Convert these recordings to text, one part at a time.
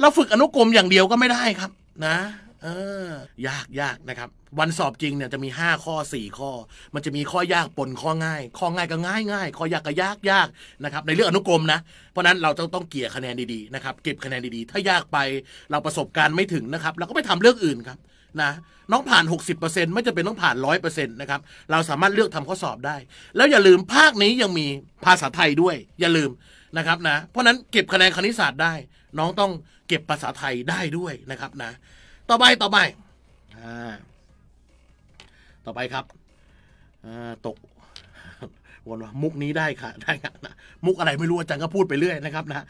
เราฝึกอนุกรมอย่างเดียวก็ไม่ได้ครับ นะเออยากยากนะครับ วันสอบจริงเนี่ยจะมีห้าข้อสี่ข้อ มันจะมีข้อยากปนข้อง่าย ข้อง่ายก็ง่ายง่ายข้อยากก็ยากยากนะครับในเรื่องอนุกรมนะ เพราะนั้นเราต้องต้องเกี่ยคะแนนดีๆนะครับเก็บคะแนนดีๆ ถ้ายากไปเราประสบการณ์ไม่ถึงนะครับเราก็ไปทำเรื่องอื่นครับนะน้องผ่าน 60%ไม่จะเป็นต้องผ่าน 100%นะครับเราสามารถเลือกทำข้อสอบได้ แล้วอย่าลืมภาคนี้ยังมีภาษาไทยด้วย อย่าลืมนะครับนะเพราะนั้นเก็บคะแนนคณิตศาสตร์ได้ น้องต้อง เก็บภาษาไทยได้ด้วยนะครับนะ ต่อไปต่อไปอต่อไปครับตก วนว่ามุกนี้ได้ค่ะได้ค่ะนะมุกอะไรไม่รู้อาจารย์ก็พูดไปเรื่อยนะครับนะ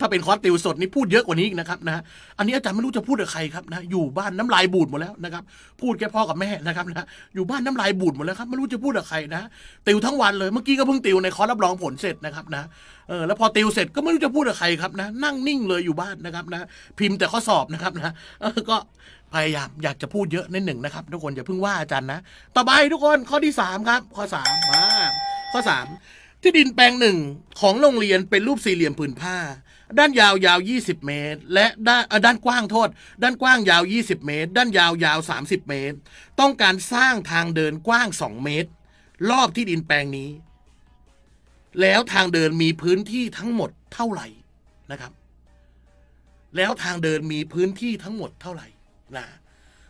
ถ้าเป็นคอร์สติวสดนี่พูดเยอะกว่านี้อีกนะครับนะอันนี้อาจารย์ไม่รู้จะพูดกับใครครับนะอยู่บ้านน้ำลายบูดหมดแล้วนะครับ พูดแค่พ่อกับแม่นะครับนะอยู่บ้านน้ำลายบูดหมดแล้วครับไม่รู้จะพูดกับใครนะติวทั้งวันเลยเมื่อกี้ก็เพิ่งติวในคอร์สรับรองผลเสร็จนะครับนะเออแล้วพอติวเสร็จก็ไม่รู้จะพูดกับใครครับนะ นั่งนิ่งเลยอยู่บ้านนะครับนะ พิมพ์แต่ข้อสอบนะครับนะก็ พยายามอยากจะพูดเยอะนิดหนึ่งนะครับ ทุกคนอย่าเพิ่งว่าอาจารย์นะ ต่อไปทุกคนข้อที่สามครับ ข้อสามมาข้อสามที่ดินแปลงหนึ่งของโรงเรียนเป็นรูปสี่เหลี่ยมผืนผ้า ด้านยาวยาว 20 เมตร และด้านด้านกว้างโทษ ด้านกว้างยาว 20 เมตร ด้านยาวยาว 30 เมตร ต้องการสร้างทางเดินกว้าง 2 เมตร รอบที่ดินแปลงนี้ แล้วทางเดินมีพื้นที่ทั้งหมดเท่าไหร่นะครับ แล้วทางเดินมีพื้นที่ทั้งหมดเท่าไหร่ นะ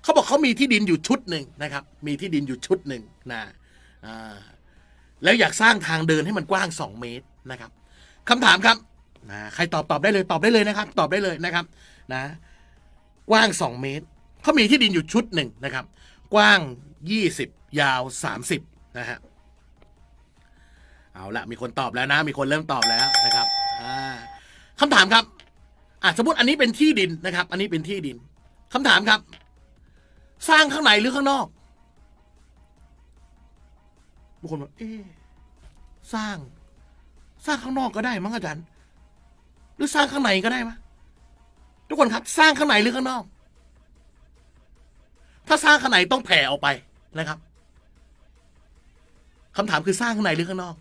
เขาบอกเขามีที่ดินอยู่ชุดหนึ่งนะครับ มีที่ดินอยู่ชุดหนึ่งนะแล้วอยากสร้างทางเดินให้มันกว้างสองเมตรนะครับคำถามครับนะใครตอบตอบได้เลยตอบได้เลยนะครับ ตอบได้เลยนะครับนะกว้างสองเมตรเขามีที่ดินอยู่ชุดหนึ่งนะครับ กว้างยี่สิบยาวสามสิบนะฮะเอาละมีคนตอบแล้วนะ มีคนเริ่มตอบแล้วนะครับอ่าคำถามครับอะสมมติอันนี้เป็นที่ดินนะครับ อันนี้เป็นที่ดิน คำถามครับ สร้างข้างในหรือข้างนอกบางคนบอกเอ๊สร้าง สร้างข้างนอกก็ได้มั้งอาจารย์ หรือสร้างข้างในก็ได้มั้ยทุกคนครับ สร้างข้างในหรือข้างนอก ถ้าสร้างข้างในต้องแผ่ออกไปนะครับคำถามคือสร้างข้างในหรือข้างนอก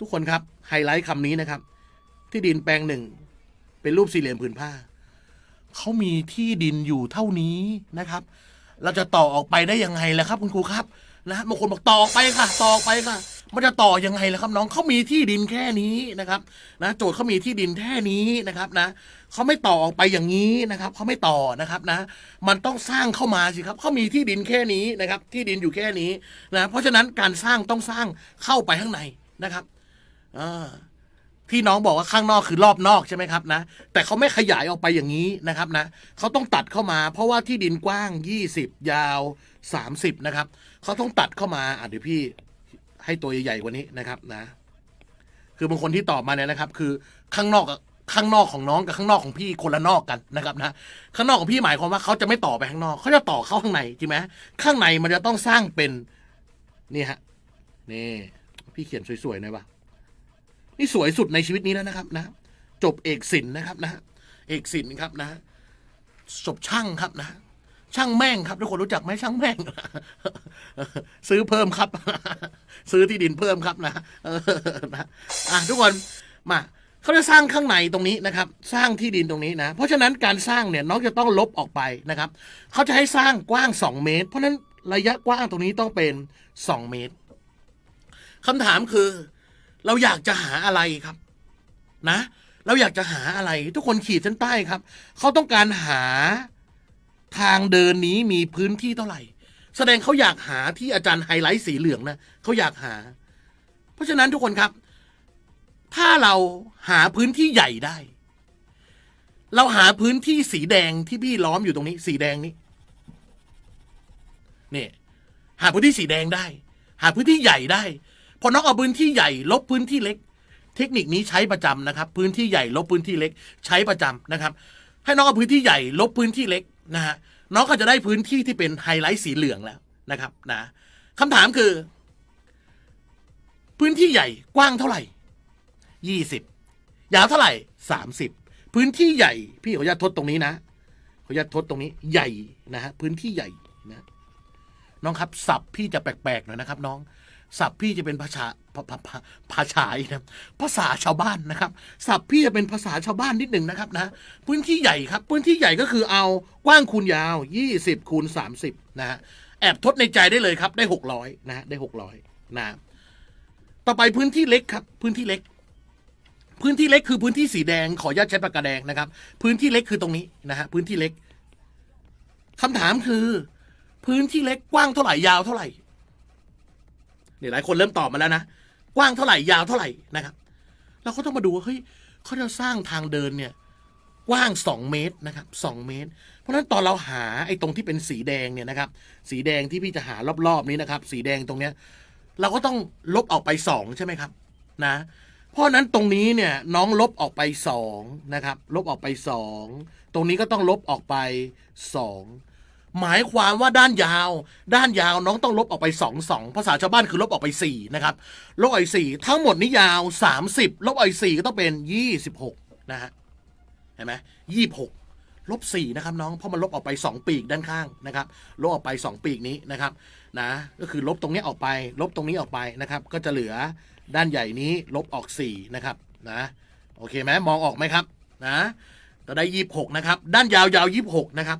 ทุกคนครับไฮไลท์คำนี้นะครับ ที่ดินแปลงหนึ่ง เป็นรูปสี่เหลี่ยมผืนผ้า เขามีที่ดินอยู่เท่านี้นะครับ เราจะต่อออกไปได้ยังไงล่ะครับ คุณครูครับนะบางคนบอกต่อไปค่ะ ต่อไปค่ะ มันจะต่อยังไงล่ะครับน้องเขามีที่ดินแค่นี้นะครับ นะ โจทย์เขามีที่ดินแค่นี้นะครับนะเขาไม่ต่อออกไปอย่างนี้นะครับเขาไม่ต่อนะครับนะ มันต้องสร้างเข้ามาสิครับเขามีที่ดินแค่นี้นะครับ ที่ดินอยู่แค่นี้นะ เพราะฉะนั้นการสร้างต้องสร้างเข้าไปข้างในนะครับอ่า ที่น้องบอกว่าข้างนอกคือรอบนอกใช่ไหมครับนะ แต่เขาไม่ขยายออกไปอย่างนี้นะครับนะเขาต้องตัดเข้ามา เพราะว่าที่ดินกว้าง 20 ยาว 30 นะครับเขาต้องตัดเข้ามาอะเดี๋ยวพี่ให้ตัวใหญ่ๆกว่านี้นะครับนะ คือบางคนที่ตอบมาเนี่ยนะครับ คือข้างนอกกับข้างนอกของน้องกับข้างนอกของพี่คนละนอกกันนะครับนะข้างนอกของพี่หมายความว่าเขาจะไม่ต่อไปข้างนอกเขาจะต่อเข้าข้างในจริงไหมข้างในมันจะต้องสร้างเป็นนี่ฮะนี่พี่เขียนสวยๆหน่อยปะ นี่สวยสุดในชีวิตนี้แล้วนะครับนะ จบเอกศิลป์นะครับนะ เอกศิลป์ครับนะจบช่างครับนะ ช่างแม่งครับทุกคนรู้จักไหมช่างแม่ง ซื้อเพิ่มครับ ซื้อที่ดินเพิ่มครับนะออนะอะทุกคนมาเขาจะสร้างข้างในตรงนี้นะครับ สร้างที่ดินตรงนี้นะ เพราะฉะนั้นการสร้างเนี่ยน้องจะต้องลบออกไปนะครับ เขาจะให้สร้างกว้าง 2 เมตร เพราะฉะนั้นระยะกว้างตรงนี้ต้องเป็น 2 เมตรคำถามคือ เราอยากจะหาอะไรครับ นะ เราอยากจะหาอะไร ทุกคนขีดเส้นใต้ครับ เขาต้องการหาทางเดินนี้มีพื้นที่เท่าไหร่ แสดงเขาอยากหาที่อาจารย์ไฮไลท์สีเหลืองนะเขาอยากหา เพราะฉะนั้นทุกคนครับ ถ้าเราหาพื้นที่ใหญ่ได้ เราหาพื้นที่สีแดงที่พี่ล้อมอยู่ตรงนี้ สีแดงนี้นี่หาพื้นที่สีแดงได้ หาพื้นที่ใหญ่ได้ พอน้องเอาพื้นที่ใหญ่ลบพื้นที่เล็ก เทคนิคนี้ใช้ประจำนะครับ พื้นที่ใหญ่ลบพื้นที่เล็ก ใช้ประจำนะครับ ให้น้องเอาพื้นที่ใหญ่ลบพื้นที่เล็กนะฮะน้องก็จะได้พื้นที่ที่เป็นไฮไลท์สีเหลืองแล้วนะครับนะคำถามคือ พื้นที่ใหญ่กว้างเท่าไหร่ยี่สิบยาวเท่าไหร่สามสิบพื้นที่ใหญ่ พี่ขออนุญาตทดตรงนี้นะขออนุญาตทดตรงนี้ใหญ่นะฮะพื้นที่ใหญ่นะน้องครับสับพี่จะแปลกๆหน่อยนะครับ น้อง ศัพท์พี่จะเป็นภาษาภาษาอีกนะภาษาชาวบ้านนะครับศัพท์พี่จะเป็นภาษาชาวบ้านนิดหนึ่งนะครับนะพื้นที่ใหญ่ครับ พื้นที่ใหญ่ก็คือเอากว้างคูณยาว 20คูณ30 นะฮะแอบทดในใจได้เลยครับ ได้ 600 นะฮะได้ 600 นะต่อไปพื้นที่เล็กครับ พื้นที่เล็ก พื้นที่เล็กคือพื้นที่สีแดงขอญาตใช้ปากกาแดงนะครับ พื้นที่เล็กคือตรงนี้นะฮะพื้นที่เล็กคำถามคือ พื้นที่เล็กกว้างเท่าไหร่ยาวเท่าไหร่ นี่หลายคนเริ่มตอบมาแล้วนะ กว้างเท่าไหร่ยาวเท่าไหร่นะครับเราก็ต้องมาดูว่าเฮ้ยเขาจะสร้างทางเดินเนี่ยกว้างสองเมตรนะครับสองเมตร เพราะฉะนั้นตอนเราหาไอ้ตรงที่เป็นสีแดงเนี่ยนะครับ สีแดงที่พี่จะหารอบๆนี้นะครับ สีแดงตรงเนี้ย เราก็ต้องลบออกไปสองใช่ไหมครับนะ เพราะฉะนั้นตรงนี้เนี่ยน้องลบออกไปสองนะครับ ลบออกไปสองตรงนี้ก็ต้องลบออกไปสอง หมายความว่าด้านยาว ด้านยาวน้องต้องลบออกไปสองสองภาษาชาวบ้านคือลบออกไปสี่นะครับ ลบออกไปสี่ทั้งหมดนี้ยาวสามสิบลบออกไปสี่ก็ต้องเป็นยี่สิบหกนะฮะ เห็นไหมยี่หกลบสี่นะครับน้อง เพราะมันลบออกไปสองปีกด้านข้างนะครับ ลบออกไปสองปีกนี้นะครับ นะ ก็คือลบตรงนี้ออกไป ลบตรงนี้ออกไปนะครับ ก็จะเหลือด้านใหญ่นี้ลบออก4นะครับ นะ โอเคไหมมองออกไหมครับ นะจะได้ยี่หกนะครับ ด้านยาวยาวยี่หกนะครับ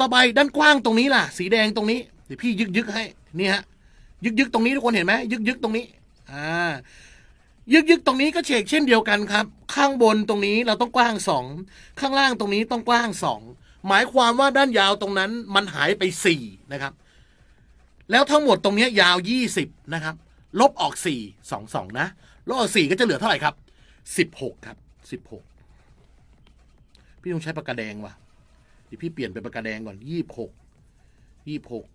ต่อไปด้านกว้างตรงนี้ล่ะ สีแดงตรงนี้เดี๋ยวพี่ยึกยึกให้นี่ฮะยึกยึกตรงนี้ทุกคนเห็นไหมยึกยึกตรงนี้อ่ายึกยึกตรงนี้ก็เชกเช่นเดียวกันครับ ข้างบนตรงนี้เราต้องกว้างสองข้างล่างตรงนี้ต้องกว้างสองหมายความว่าด้านยาวตรงนั้นมันหายไปสี่นะครับ แล้วทั้งหมดตรงนี้ยาวยี่สิบนะครับ ลบออกสี่สองสองนะลบออกสี่ก็จะเหลือเท่าไหร่ครับสิบหกครับสิบหกพี่ต้องใช้ปากกาแดงว่ะ ดี๋ยวพี่เปลี่ยนเป็นปากกาแดงก่อนยี่หกยี่หก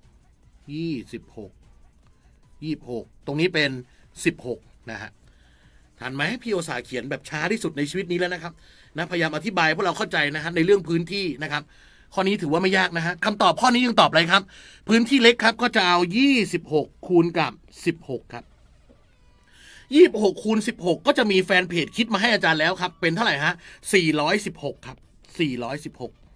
ยี่สิบหกยี่หกตรงนี้เป็นสิบหกนะฮะทันไหมพี่โอสาเขียนแบบช้าที่สุดในชีวิตนี้แล้วนะครับนะพยายามอธิบายพวกเราเข้าใจนะฮะในเรื่องพื้นที่นะครับ ข้อนี้ถือว่าไม่ยากนะฮะคำตอบข้อนี้ยังตอบอะไรครับ พื้นที่เล็กครับก็จะเอา 26 คูณกับ 16 ครับ 26 คูณ 16 ก็จะมีแฟนเพจคิดมาให้อาจารย์แล้วครับ เป็นเท่าไหร่ฮะ416 ครับ 416อ่า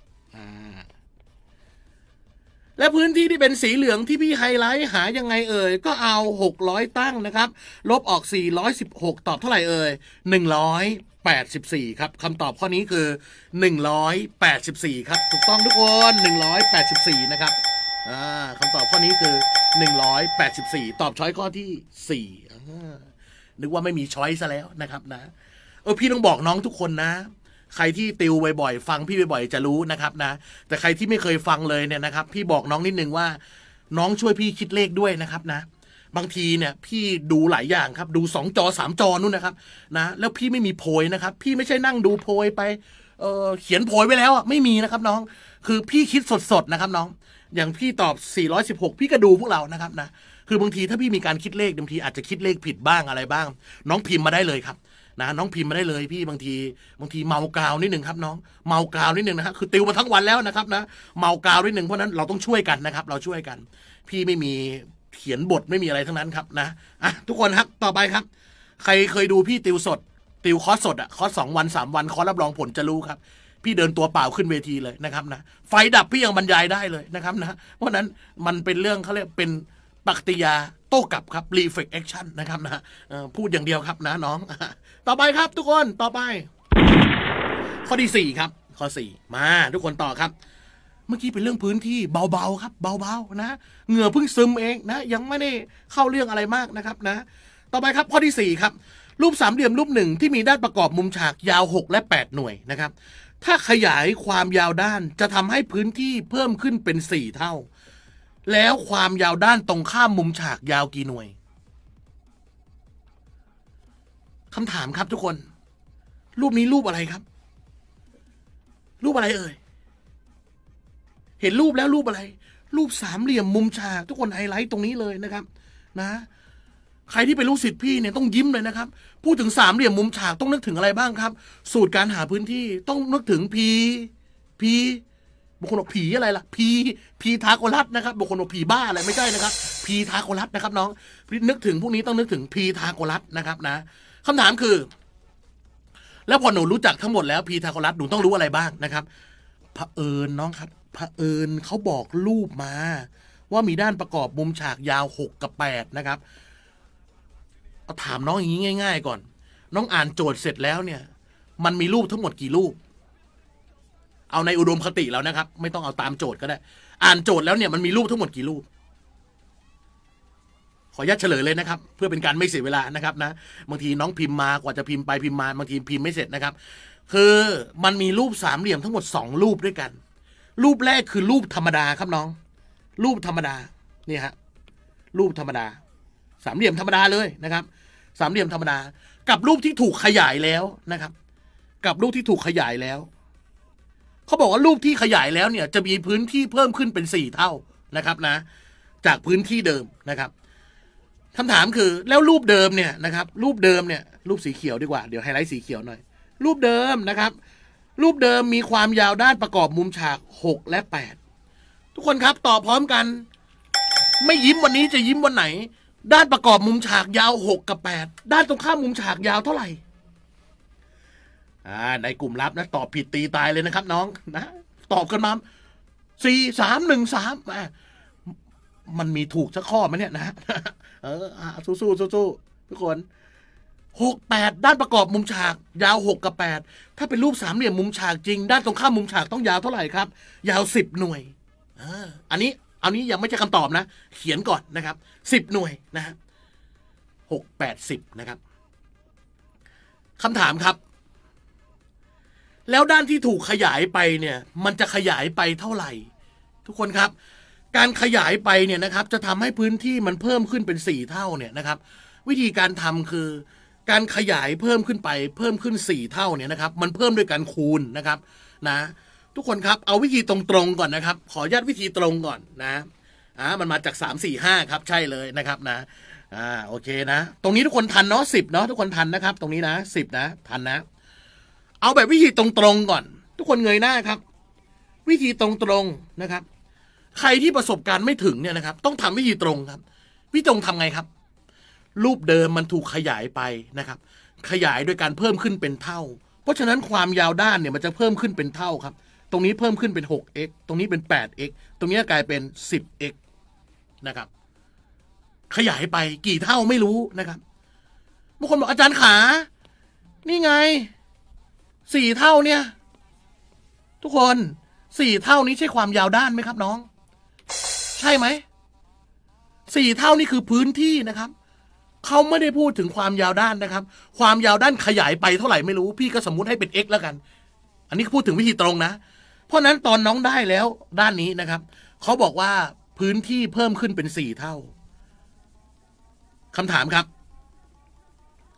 และพื้นที่ที่เป็นสีเหลืองที่พี่ไฮไลท์หายังไงเอ่ย ก็เอา 600 ตั้งนะครับ ลบออก 416 ตอบเท่าไหร่เอ่ย 184 ครับคำตอบข้อนี้คือ 184 ครับ ถูกต้องทุกคน 184 นะครับคำตอบข้อนี้คือ 184 ตอบช้อยข้อที่4อ่นึกว่าไม่มีช้อยซะแล้วนะครับนะ เออพี่ต้องบอกน้องทุกคนนะ ใครที่ติวบ่อยๆฟังพี่บ่อยๆจะรู้นะครับนะ แต่ใครที่ไม่เคยฟังเลยเนี่ยนะครับ พี่บอกน้องนิดนึงว่า น้องช่วยพี่คิดเลขด้วยนะครับนะ บางทีเนี่ย พี่ดูหลายอย่างครับ ดูสองจอสามจอนู่นนะครับ นะ แล้วพี่ไม่มีโพยนะครับ พี่ไม่ใช่นั่งดูโพยไปเออเขียนโพยไว้แล้วอะไม่มีนะครับ น้อง คือพี่คิดสดๆนะครับ น้อง อย่างพี่ตอบ 416 พี่ก็ดูพวกเรานะครับนะคือบางทีถ้าพี่มีการคิดเลขบางทีอาจจะคิดเลขผิดบ้างอะไรบ้าง น้องพิมพ์มาได้เลยครับ นะน้องพิมพ์มาได้เลยพี่บางทีบางทีเมากาวนิดหนึ่งครับน้องเมากาวนิดหนึ่งนะฮะคือติวมาทั้งวันแล้วนะครับนะเมากาวนิดหนึ่งเพราะนั้นเราต้องช่วยกันนะครับ เราช่วยกัน พี่ไม่มีเขียนบทไม่มีอะไรทั้งนั้นครับนะอะทุกคนครับต่อไปครับ ใครเคยดูพี่ติวสด ติวคอร์สสดอะคอร์สสองวันสามวันคอร์สรับรองผลจะรู้ครับพี่เดินตัวเปล่าขึ้นเวทีเลยนะครับนะไฟดับพี่ยังบรรยายได้เลยนะครับนะเพราะนั้นมันเป็นเรื่องเขาเรียกเป็น ปฏิกิริยาโต้กลับครับ reflex action นะครับนะพูดอย่างเดียวครับนะน้อง ต่อไปครับทุกคนต่อไป ข้อที่สี่ครับ ข้อสี่มาทุกคนต่อครับ เมื่อกี้เป็นเรื่องพื้นที่เบาๆครับ เบาๆนะเหงื่อเพิ่งซึมเองนะ ยังไม่ได้เข้าเรื่องอะไรมากนะครับนะ ต่อไปครับข้อที่สี่ครับ รูปสามเหลี่ยมรูปหนึ่งที่มีด้านประกอบมุมฉากยาว 6 และ 8 หน่วยนะครับ ถ้าขยายความยาวด้านจะทำให้พื้นที่เพิ่มขึ้นเป็น 4 เท่า แล้วความยาวด้านตรงข้ามมุมฉากยาวกี่หน่วยคำถามครับทุกคน รูปนี้รูปอะไรครับ รูปอะไรเอ่ย เห็นรูปแล้วรูปอะไร รูปสามเหลี่ยมมุมฉาก ทุกคนไฮไลท์ตรงนี้เลยนะครับ นะ ใครที่เป็นลูกศิษย์พี่เนี่ยต้องยิ้มเลยนะครับ พูดถึงสามเหลี่ยมมุมฉากต้องนึกถึงอะไรบ้างครับ สูตรการหาพื้นที่ต้องนึกถึงพีพี บางคนบอกผีอะไรล่ะพีพีทาโกรัสนะครับบางคนบอกผีบ้าอะไรไม่ใช่นะครับพีทาโกรัสนะครับ น้องนึกถึงพวกนี้ต้องนึกถึงพีทาโกรัสนะครับนะคำถามคือ แล้วพอหนูรู้จักทั้งหมดแล้วพีทาโกรัสหนูต้องรู้อะไรบ้างนะครับเผอิญน้องครับเผอิญเขาบอกรูปมา ว่ามีด้านประกอบมุมฉากยาวหกกับแปดนะครับเอาถามน้องอย่างนี้ง่าย ๆ ก่อน น้องอ่านโจทย์เสร็จแล้วเนี่ย มันมีรูปทั้งหมดกี่รูป เอาในอุดมคติแล้วนะครับ ไม่ต้องเอาตามโจทย์ก็ได้ อ่านโจทย์แล้วเนี่ยมันมีรูปทั้งหมดกี่รูป ขออนุญาตเฉลยเลยนะครับ เพื่อเป็นการไม่เสียเวลานะครับนะบางทีน้องพิมพ์มากว่าจะพิมพ์ไปพิมพ์มาบางทีพิมพ์ไม่เสร็จนะครับ คือมันมีรูปสามเหลี่ยมทั้งหมดสองรูปด้วยกัน รูปแรกคือรูปธรรมดาครับน้อง รูปธรรมดานี่ฮะรูปธรรมดา สามเหลี่ยมธรรมดาเลยนะครับ สามเหลี่ยมธรรมดา กับรูปที่ถูกขยายแล้วนะครับ กับรูปที่ถูกขยายแล้ว เขาบอกว่ารูปที่ขยายแล้วเนี่ยจะมีพื้นที่เพิ่มขึ้นเป็นสี่เท่านะครับนะ จากพื้นที่เดิมนะครับคำถามคือแล้วรูปเดิมเนี่ยนะครับ รูปเดิมเนี่ยรูปสีเขียวดีกว่าเดี๋ยวไฮไลท์สีเขียวหน่อย รูปเดิมนะครับ รูปเดิมมีความยาวด้านประกอบมุมฉากหกและแปดทุกคนครับตอบพร้อมกัน ไม่ยิ้มวันนี้จะยิ้มวันไหน ด้านประกอบมุมฉากยาวหกกับแปดด้านตรงข้ามมุมฉากยาวเท่าไหร่ อ่าในกลุ่มลับนะตอบผิดตีตายเลยนะครับ น้องนะตอบกันมาสี่สามหนึ่งสามมันมีถูกสักข้อไหมเนี่ยนะ เออสู้สู้สู้สู้ทุกคนหกแปดด้านประกอบมุมฉาก ยาวหกกับแปดถ้าเป็นรูปสามเหลี่ยมมุมฉากจริง ด้านตรงข้ามมุมฉากต้องยาวเท่าไหร่ครับ ยาวสิบหน่วยออันนี้อันนี้ยังไม่ใช่คำตอบนะ เขียนก่อนนะครับสิบหน่วยนะฮะหกแปดสิบนะครับคำถามครับ แล้วด้านที่ถูกขยายไปเนี่ยมันจะขยายไปเท่าไหร่ ทุกคนครับ การขยายไปเนี่ยนะครับจะทำให้พื้นที่มันเพิ่มขึ้นเป็นสี่เท่าเนี่ยนะครับ วิธีการทำคือ การขยายเพิ่มขึ้นไปเพิ่มขึ้นสี่เท่าเนี่ยนะครับ มันเพิ่มด้วยการคูณนะครับนะ ทุกคนครับเอาวิธีตรงๆก่อนนะครับ ขออนุญาตวิธีตรงก่อนนะอ่ามันมาจากสามสี่ห้าครับใช่เลยนะครับนะอ่าโอเคนะ ตรงนี้ทุกคนทันเนาะสิบเนาะทุกคนทันนะครับ ตรงนี้นะสิบนะทันนะ เอาแบบวิธีตรงๆก่อน ทุกคนเงยหน้าครับ วิธีตรงๆนะครับ ใครที่ประสบการณ์ไม่ถึงเนี่ยนะครับ ต้องทำวิธีตรงครับ วิธีตรงทำไงครับ รูปเดิมมันถูกขยายไปนะครับ ขยายโดยการเพิ่มขึ้นเป็นเท่า เพราะฉะนั้นความยาวด้านเนี่ยมันจะเพิ่มขึ้นเป็นเท่าครับ ตรงนี้เพิ่มขึ้นเป็น 6x ตรงนี้เป็น 8x ตรงนี้กลายเป็น 10x นะครับ ขยายไปกี่เท่าไม่รู้นะครับบางคนบอกอาจารย์ขา นี่ไง สี่เท่าเนี่ย ทุกคนสี่เท่านี้ใช่ความยาวด้านไหมครับน้อง ใช่ไหมสี่เท่านี่คือพื้นที่นะครับเขาไม่ได้พูดถึงความยาวด้านนะครับ ความยาวด้านขยายไปเท่าไหร่ไม่รู้ พี่ก็สมมติให้เป็น x แล้วกัน อันนี้พูดถึงวิธีตรงนะ เพราะนั้นตอนน้องได้แล้วด้านนี้นะครับเขาบอกว่าพื้นที่เพิ่มขึ้นเป็นสี่เท่าคำถามครับ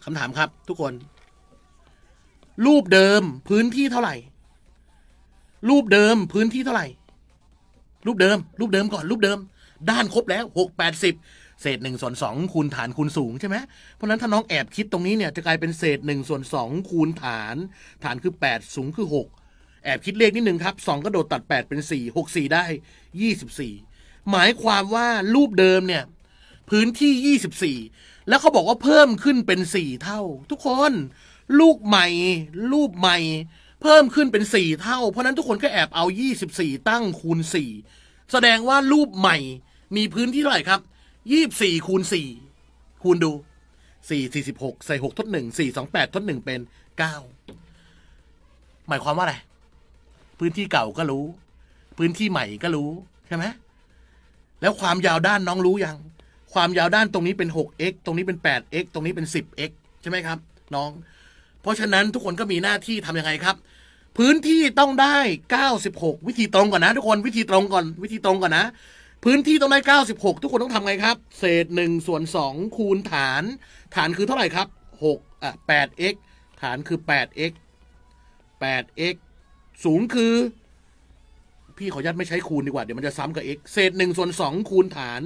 คำถามครับ ทุกคน รูปเดิมพื้นที่เท่าไหร่ รูปเดิมพื้นที่เท่าไหร่ รูปเดิม รูปเดิมก่อน รูปเดิม ด้านครบแล้วหกแปดสิบเศษหนึ่งส่วนสองคูณฐานคูณสูงใช่ไหมเพราะนั้นถ้าน้องแอบคิดตรงนี้เนี่ยจะกลายเป็นเศษหนึ่งส่วนสองคูณฐาน ฐานคือแปดสูงคือหกแอบคิดเลขนิดหนึ่งครับสองก็โดดตัดแปดเป็นสี่หกสี่ได้ยี่สิบสี่หมายความว่ารูปเดิมเนี่ยพื้นที่ยี่สิบสี่แล้วเขาบอกว่าเพิ่มขึ้นเป็นสี่เท่า ทุกคน ลูกใหม่ รูปใหม่ เพิ่มขึ้นเป็นสี่เท่า เพราะนั้นทุกคนก็แอบเอายี่สิบสี่ตั้งคูณสี่แสดงว่ารูปใหม่ มีพื้นที่เท่าไหร่ครับยี่บสี่คูณสี่คูณดูสี่สี่สิบหกใส่หกทดหนึ่งสี่สองแปดทดหนึ่งเป็นเก้าหมายความว่าอะไร พื้นที่เก่าก็รู้ พื้นที่ใหม่ก็รู้ ใช่ไหมแล้วความยาวด้านน้องรู้ยัง ความยาวด้านตรงนี้เป็น 6x ตรงนี้เป็น 8x ตรงนี้เป็น 10x ใช่ไหมครับ น้อง เพราะฉะนั้นทุกคนก็มีหน้าที่ทำยังไงครับ พื้นที่ต้องได้ 96 วิธีตรงก่อนนะ ทุกคนวิธีตรงก่อนวิธีตรงก่อนนะ พื้นที่ต้องได้ 96 ทุกคนต้องทำไงครับ เศษ1ส่วน2คูณฐาน ฐานคือเท่าไหร่ครับ6อะ 8x ฐานคือ 8x 8x สูงคือ พี่ขออนุญาตไม่ใช้คูณดีกว่า เดี๋ยวมันจะซ้ำกับ x เศษหนึ่งส่วนสองคูณฐาน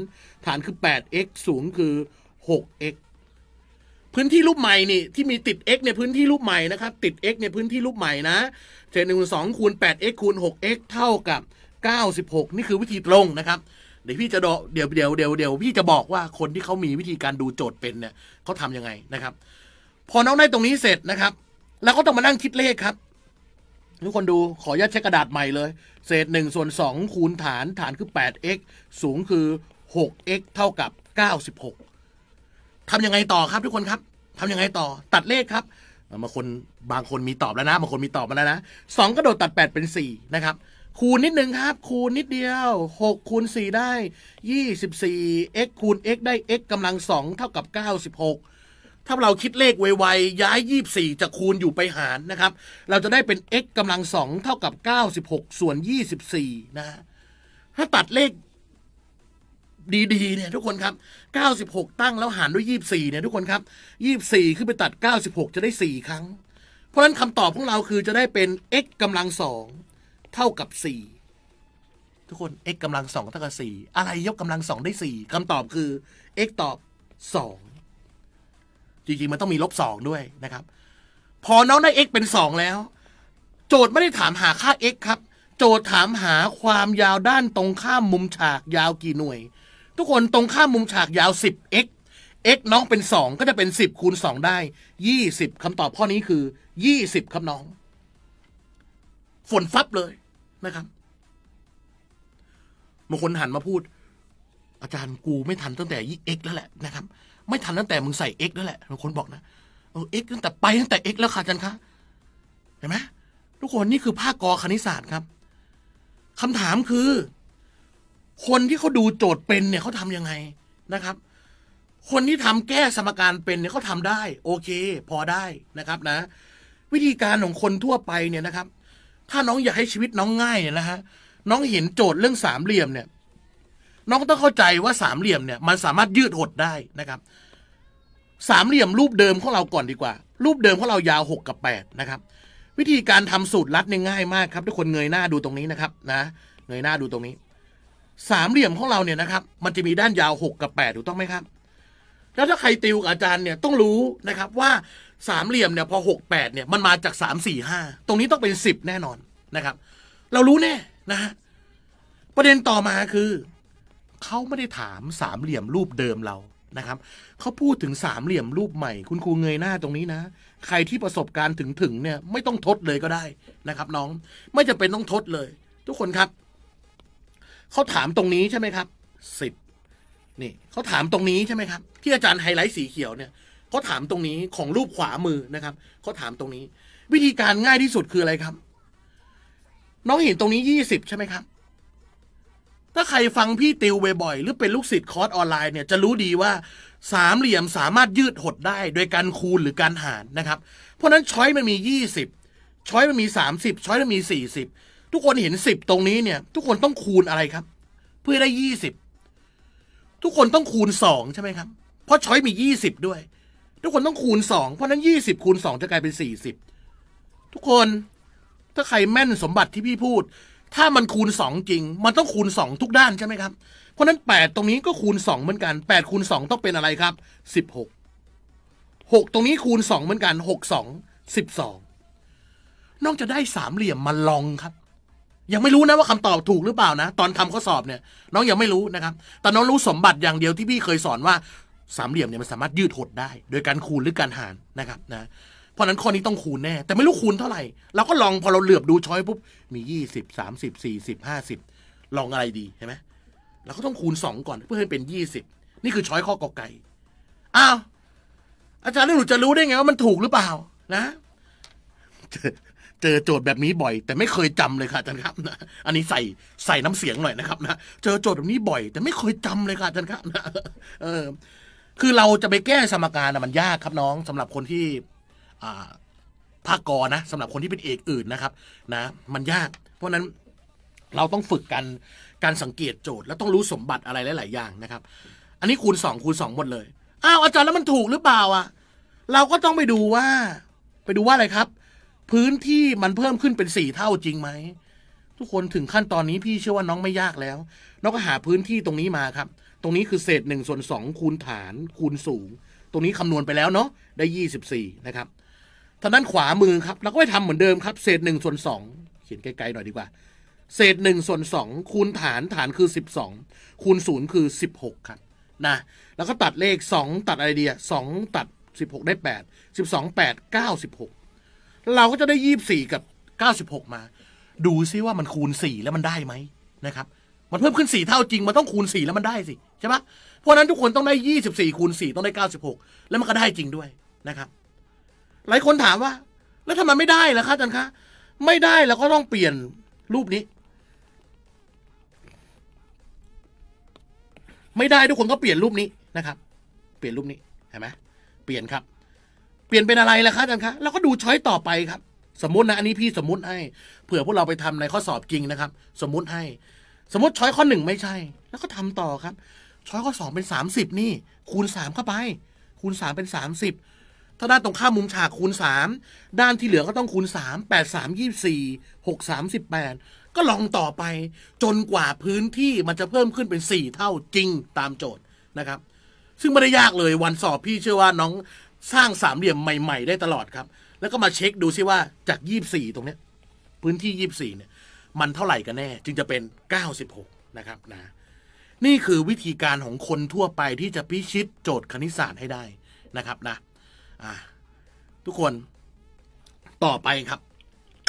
ฐานคือ 8x สูงคือ 6x พื้นที่รูปใหม่นี่ที่มีติด x เนี่ยพื้นที่รูปใหม่นะครับ ติด x เนี่ยพื้นที่รูปใหม่นะเศษหนึ่งส่วนสองคูณ 8x คูณ 6x เท่ากับ96นี่คือวิธีตรงนะครับเดี๋ยวพี่จะเดี๋ยวเดี๋ยวเดี๋ยวเดี๋ยวพี่จะบอกว่าคนที่เขามีวิธีการดูโจทย์เป็นเนี่ยเขาทำยังไงนะครับ พอน้องได้ตรงนี้เสร็จนะครับ แล้วก็ต้องมานั่งคิดเลขครับทุกคนดูขอยัดใช้กระดาษใหม่เลย เศษหนึ่งส่วนสองคูณฐานฐานคือ 8x สูงคือ 6x เท่ากับ 96 ทำยังไงต่อครับทุกคนครับทำยังไงต่อตัดเลขครับบางคนบางคนมีตอบแล้วนะบางคนมีตอบมาแล้วนะสองกระโดดตัดแปดเป็นสี่นะครับ คูณนิดนึงครับ คูณนิดเดียวหกคูณสี่ได้ยี่สิบสี่ x คูณ x ได้ x กำลังสองเท่ากับเก้าสิบหกถ้าเราคิดเลขไวๆย้ายยี่สี่จะคูณอยู่ไปหารนะครับ เราจะได้เป็น x กำลังสองเท่ากับเก้าสิบหกส่วนยี่สิบสี่นะ ถ้าตัดเลข ดีๆเนี่ยทุกคนครับ 96 ตั้งแล้วหารด้วย 24เนี่ยทุกคนครับ 24 ขึ้นไปตัด 96 จะได้ 4 ครั้ง เพราะฉะนั้นคำตอบของเราคือจะได้เป็น x กำลังสองเท่ากับ 4 ทุกคน x กำลังสองเท่ากับ 4 อะไรยกกำลังสองได้ 4คำตอบคือ x ตอบ 2 จริงๆ มันต้องมีลบ 2 ด้วยนะครับ พอน้องได้ x เป็น 2 แล้ว โจทย์ไม่ได้ถามหาค่า x ครับโจทย์ถามหาความยาวด้านตรงข้ามมุมฉากยาวกี่หน่วย ทุกคนตรงข้ามมุมฉากยาว 10 x x น้องเป็น 2 ก็จะเป็น 10คูณ2ได้ 20คำตอบข้อนี้คือ 20ครับน้อง ฝนฟับเลยนะครับบางคนหันมาพูด อาจารย์กูไม่ทันตั้งแต่ยี่ x แล้วแหละนะครับ ไม่ทันตั้งแต่มึงใส่ x แล้วแหละบางคนบอกนะเออ x ตั้งแต่ไปตั้งแต่ x แล้วค่ะอาจารย์คะเห็นไหมทุกคนนี่คือภาคกอคณิตศาสตร์ครับคำถามคือ คนที่เขาดูโจทย์เป็นเนี่ยเขาทำยังไงนะครับ คนที่ทำแก้สมการเป็นเนี่ยเขาทำได้ โอเค พอได้นะครับนะ วิธีการของคนทั่วไปเนี่ยนะครับ ถ้าน้องอยากให้ชีวิตน้องง่ายเนี่ยนะฮะน้องเห็นโจทย์เรื่องสามเหลี่ยมเนี่ย น้องต้องเข้าใจว่าสามเหลี่ยมเนี่ยมันสามารถยืดหดได้นะครับ สามเหลี่ยมรูปเดิมของเราก่อนดีกว่า รูปเดิมของเรายาวหกกับแปดนะครับ วิธีการทำสูตรลัดเนี่ยง่ายมากครับทุกคนเงยหน้าดูตรงนี้นะครับ นะ เงยหน้าดูตรงนี้ สามเหลี่ยมของเราเนี่ยนะครับ มันจะมีด้านยาวหกกับแปดถูกต้องไหมครับ แล้วถ้าใครติวกับอาจารย์เนี่ยต้องรู้นะครับว่าสามเหลี่ยมเนี่ยพอหกแปดเนี่ยมันมาจากสามสี่ห้าตรงนี้ต้องเป็นสิบแน่นอนนะครับ เรารู้แน่นะฮะประเด็นต่อมาคือเขาไม่ได้ถามสามเหลี่ยมรูปเดิมเรานะครับเขาพูดถึงสามเหลี่ยมรูปใหม่ คุณครูเงยหน้าตรงนี้นะ ใครที่ประสบการณ์ถึงถึงเนี่ยไม่ต้องทดเลยก็ได้นะครับ น้องไม่จะเป็นต้องทดเลย ทุกคนครับ เขาถามตรงนี้ใช่ไหมครับสิบนี่เขาถามตรงนี้ใช่ไหมครับ ที่อาจารย์ไฮไลท์สีเขียวเนี่ยเขาถามตรงนี้ของรูปขวามือนะครับเขาถามตรงนี้ วิธีการง่ายที่สุดคืออะไรครับ น้องเห็นตรงนี้ยี่สิบใช่ไหมครับ ถ้าใครฟังพี่ติวบ่อยๆหรือเป็นลูกศิษย์คอร์สออนไลน์เนี่ยจะรู้ดีว่าสามเหลี่ยมสามารถยืดหดได้โดยการคูณหรือการหารนะครับ เพราะนั้นช้อยมันมียี่สิบช้อยมันมีสามสิบช้อยมันมีสี่สิบ ทุกคนเห็นสิบตรงนี้เนี่ย ทุกคนต้องคูณอะไรครับ เพื่อได้ยี่สิบทุกคนต้องคูณสองใช่ไหมครับ เพราะช้อยมียี่สิบด้วย ทุกคนต้องคูณสองเพราะนั้นยี่สิบคูณสองจะกลายเป็นสี่สิบทุกคนถ้าใครแม่นสมบัติที่พี่พูด ถ้ามันคูณสองจริง มันต้องคูณสองทุกด้านใช่ไหมครับ เพราะนั้นแปดตรงนี้ก็คูณสองเหมือนกันแปดคูณสองต้องเป็นอะไรครับสิบหกหกตรงนี้คูณสองเหมือนกันหกสองสิบสองน้องจะได้สามเหลี่ยมมาลองครับ ยังไม่รู้นะว่าคำตอบถูกหรือเปล่านะ ตอนทำข้อสอบเนี่ย น้องยังไม่รู้นะครับ แต่น้องรู้สมบัติอย่างเดียวที่พี่เคยสอนว่าสามเหลี่ยมเนี่ยมันสามารถยืดหดได้ โดยการคูณหรือการหารนะครับนะเพราะนั้นข้อนี้ต้องคูณแน่ แต่ไม่รู้คูณเท่าไหร่เราก็ลองพอเราเหลือบดูช้อยปุ๊บมียี่สิบสามสิบสี่สิบห้าสิบลองอะไรดีเห็นไหมเราก็ต้องคูณสองก่อนเพื่อให้เป็นยี่สิบนี่คือช้อยข้อกอไก่อ้าวอาจารย์แล้วหนูจะรู้ได้ไงว่ามันถูกหรือเปล่านะ เจอโจทย์แบบนี้บ่อย แต่ไม่เคยจำเลยค่ะอาจารย์ครับนะอันนี้ใส่ใส่น้ำเสียงหน่อยนะครับนะเจอโจทย์แบบนี้บ่อย แต่ไม่เคยจำเลยค่ะอาจารย์ครับนะเออ คือเราจะไปแก้สมการนะมันยากครับน้องสำหรับคนที่ อ่าภาคกอนะสำหรับคนที่เป็นเอกอื่นนะครับ นะ มันยาก เพราะฉะนั้นเราต้องฝึกกันการสังเกตโจทย์ แล้วต้องรู้สมบัติอะไรหลาย ๆ อย่างนะครับ อันนี้คูณสองคูณสองหมดเลยอ้าวอาจารย์แล้วมันถูกหรือเปล่าอะ เราก็ต้องไปดูว่า ไปดูว่าอะไรครับ พื้นที่มันเพิ่มขึ้นเป็นสี่เท่าจริงไหมทุกคนถึงขั้นตอนนี้พี่เชื่อว่าน้องไม่ยากแล้ว น้องก็หาพื้นที่ตรงนี้มาครับ ตรงนี้คือเศษหนึ่งส่วนสองคูณฐานคูณสูง ตรงนี้คำนวณไปแล้วเนาะได้ยี่สิบสี่นะครับทางด้านขวามือครับเราก็ไปทำเหมือนเดิมครับ เศษหนึ่งส่วนสองเขียนไกลๆหน่อยดีกว่า เศษหนึ่งส่วนสองคูณฐานฐานคือสิบสองคูณศูนย์คือสิบหกครับนะแล้วก็ตัดเลขสองตัดอะไรดีอะสองตัดสิบหกได้แปดสิบสองแปดเก้าสิบหก เราก็จะได้ยี่สี่กับเก้าสิบหกมา ดูซิว่ามันคูณสี่แล้วมันได้ไหมนะครับ มันเพิ่มขึ้นสี่เท่าจริง มันต้องคูณสี่แล้วมันได้สิใช่ปะเพราะนั้นทุกคนต้องได้ยี่สิบสี่คูณสี่ต้องได้เก้าสิบหกแล้วมันก็ได้จริงด้วยนะครับ หลายคนถามว่า แล้วทำไมไม่ได้ล่ะคะอาจารย์คะไม่ได้เราก็ต้องเปลี่ยนรูปนี้ ไม่ได้ทุกคนก็เปลี่ยนรูปนี้นะครับ เปลี่ยนรูปนี้เห็นไหมเปลี่ยนครับ เปลี่ยนเป็นอะไรล่ะคะอาจารย์คะเราก็ดูช้อยต่อไปครับ สมมตินะอันนี้พี่สมมติให้เผื่อพวกเราไปทำในข้อสอบจริงนะครับ สมมติให้ สมมติช้อยข้อหนึ่งไม่ใช่ แล้วก็ทำต่อครับ ช้อยข้อสองเป็นสามสิบนี่ คูณสามเข้าไป คูณสามเป็นสามสิบถ้าด้านตรงข้ามมุมฉากคูณสามด้านที่เหลือก็ต้องคูณสามแปดสามยี่สี่หกสามสิบแปดก็ลองต่อไป จนกว่าพื้นที่มันจะเพิ่มขึ้นเป็นสี่เท่าจริงตามโจทย์นะครับ ซึ่งไม่ได้ยากเลยวันสอบพี่เชื่อว่าน้อง สร้างสามเหลี่ยมใหม่ๆ ได้ตลอดครับ แล้วก็มาเช็คดูซิว่าจากยี่สี่ตรงเนี้ยพื้นที่ยี่สี่เนี่ย มันเท่าไหร่กันแน่ จึงจะเป็นเก้าสิบหกนะครับนะนี่คือวิธีการของคนทั่วไปที่จะพิชิตโจทย์คณิตศาสตร์ให้ได้นะครับนะทุกคนต่อไปครับ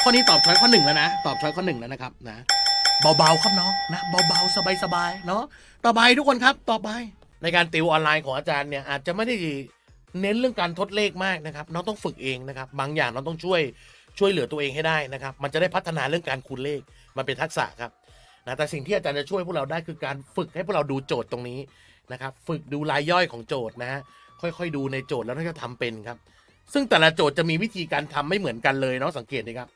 ข้อนี้ตอบช้อยข้อหนึ่งแล้วนะ ตอบช้อยข้อหนึ่งแล้วนะครับนะเบาๆครับน้องนะเบาๆสบายๆเนาะต่อไปทุกคนครับ ต่อไปในการติวออนไลน์ของอาจารย์เนี่ยอาจจะไม่ได้ เน้นเรื่องการทดเลขมากนะครับน้องต้องฝึกเองนะครับ บางอย่างน้องต้องช่วยช่วยเหลือตัวเองให้ได้นะครับ มันจะได้พัฒนาเรื่องการคูณเลขมันเป็นทักษะครับนะแต่สิ่งที่อาจารย์จะช่วยพวกเราได้คือการฝึกให้พวกเราดูโจทย์ตรงนี้นะครับ ฝึกดูรายย่อยของโจทย์นะฮะค่อยๆ ดูในโจทย์แล้วน่าจะทำเป็นครับ ซึ่งแต่ละโจทย์จะมีวิธีการทำไม่เหมือนกันเลยน้องสังเกตดีครับ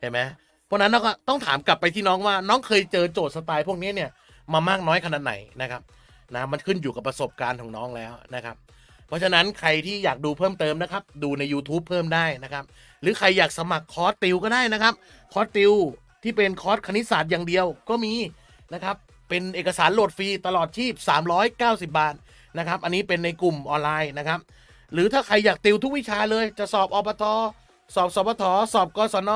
เห็นไหมเพราะนั้นเราก็ต้องถามกลับไปที่น้องว่า น้องเคยเจอโจทย์สไตล์พวกนี้เนี่ยมามากน้อยขนาดไหนนะครับนะมันขึ้นอยู่กับประสบการณ์ของน้องแล้วนะครับ เพราะฉะนั้นใครที่อยากดูเพิ่มเติมนะครับ ดูใน YouTube เพิ่มได้นะครับ หรือใครอยากสมัครคอร์สติวก็ได้นะครับ คอร์สติวที่เป็นคอร์สคณิตศาสตร์อย่างเดียวก็มีนะครับ เป็นเอกสารโหลดฟรีตลอดชีพ 390 บาทนะครับ อันนี้เป็นในกลุ่มออนไลน์นะครับ หรือถ้าใครอยากติวทุกวิชาเลยจะสอบอปทสอบสปทสอบกศน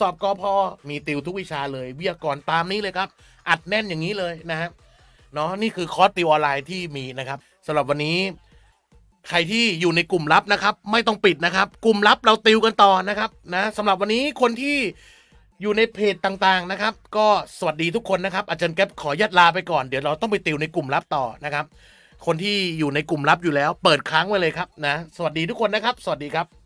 สอบกอพอมีติวทุกวิชาเลยวิทยากรตามนี้เลยครับ อัดแน่นอย่างนี้เลยนะครับเนาะนี่คือคอร์สติวออนไลน์ที่มีนะครับสำหรับวันนี้ ใครที่อยู่ในกลุ่มลับนะครับ ไม่ต้องปิดนะครับ กลุ่มลับเราติวกันต่อนะครับนะสำหรับวันนี้คนที่อยู่ในเพจต่างๆนะครับ ก็สวัสดีทุกคนนะครับ อาจารย์แก๊ปขออนุญาตลาไปก่อนเดี๋ยวเราต้องไปติวในกลุ่มลับต่อนะครับ คนที่อยู่ในกลุ่มลับอยู่แล้ว เปิดค้างไว้เลยครับนะ สวัสดีทุกคนนะครับ สวัสดีครับ